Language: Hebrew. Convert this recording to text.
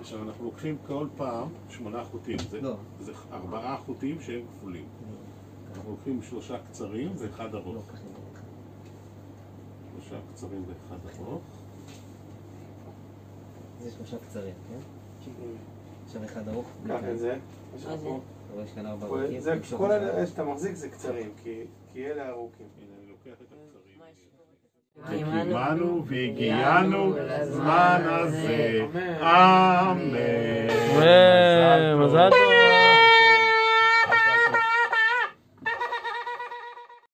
עכשיו אנחנו לוקחים כל פעם שמונה חוטים, זה, לא. זה ארבעה חוטים שהם כפולים. אנחנו לוקחים שלושה קצרים ואחד לא, ארוך. לא. שלושה קצרים ואחד ארוך. זה שלושה קצרים, כן? עכשיו אחד ארוך. קח את זה. יש לך מה זה? פה. אתה רואה יש כאן ארבע כל- ארוכים. זה- למשוך כל אחד. אלה שאתה מחזיק זה קצרים, כי- כי אלה ארוכים. הנה, אני לוקח את הקצרים. Kimanu vigianu zman Amém. Amém. Amém.